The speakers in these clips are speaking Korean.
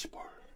whisper.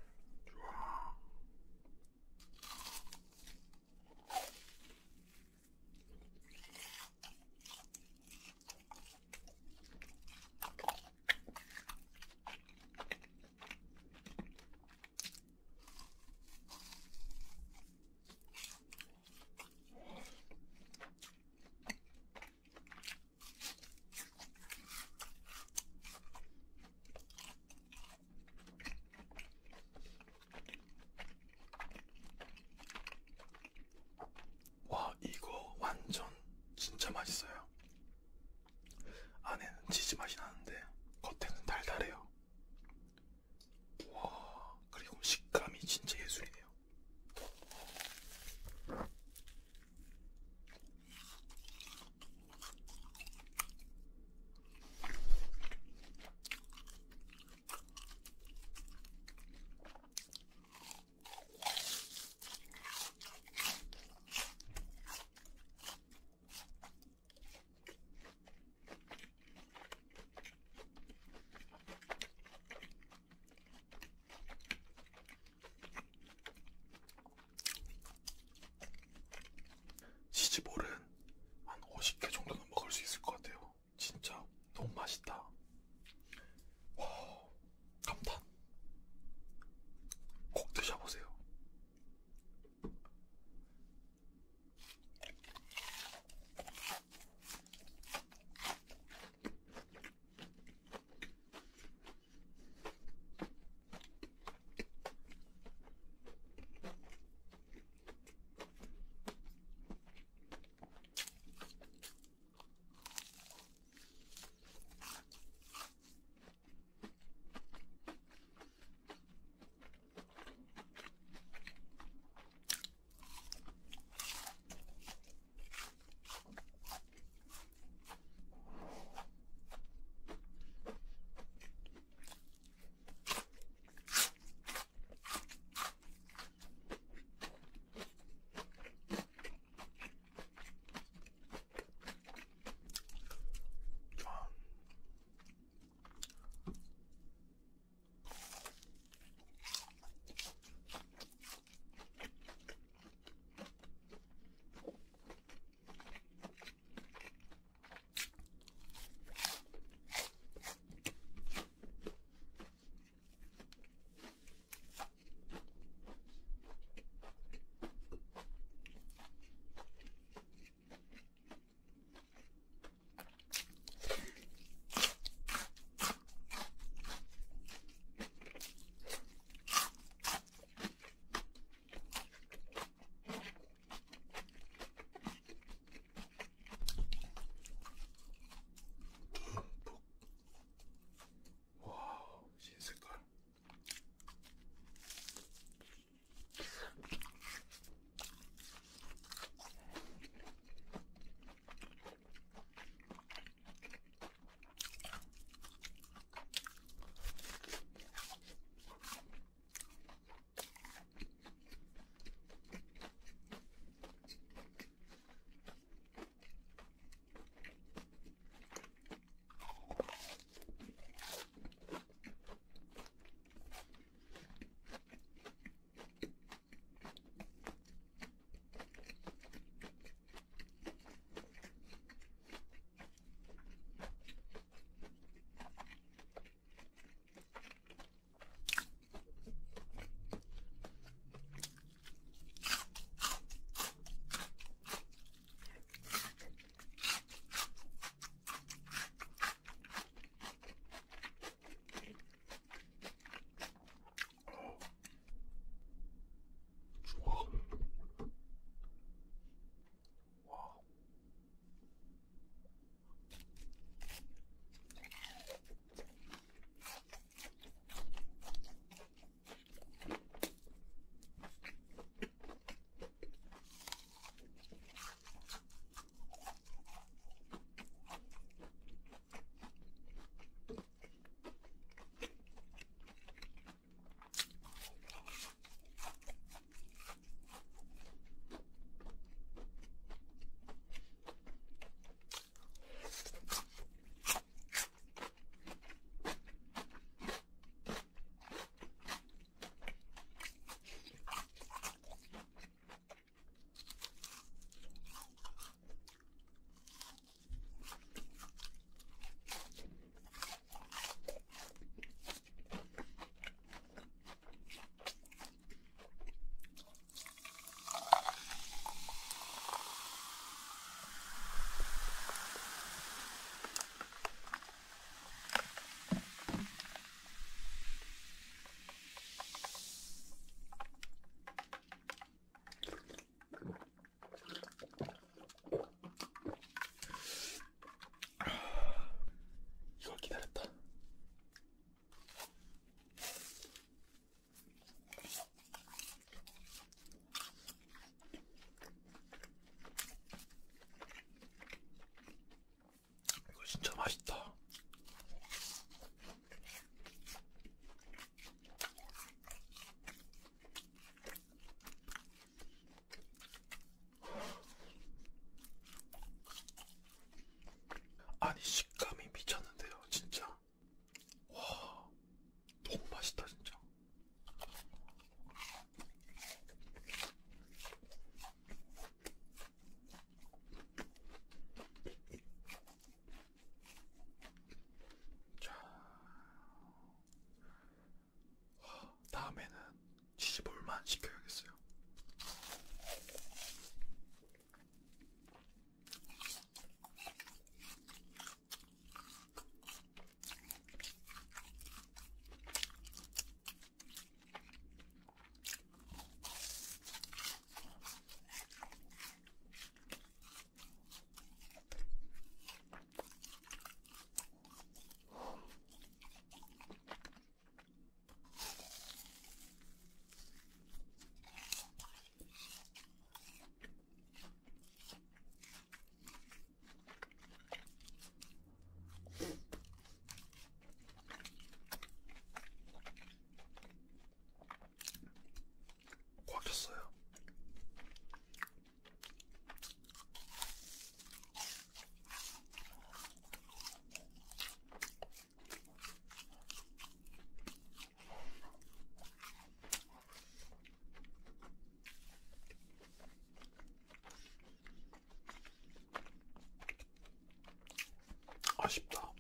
아쉽다.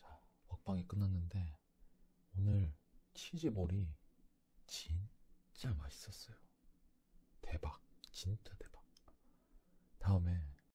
자, 먹방이 끝났는데 오늘 치즈볼이